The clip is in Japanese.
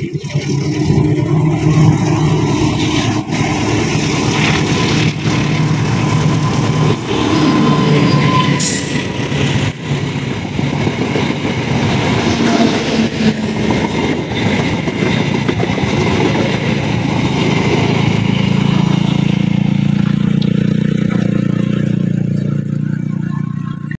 ちょっと待って。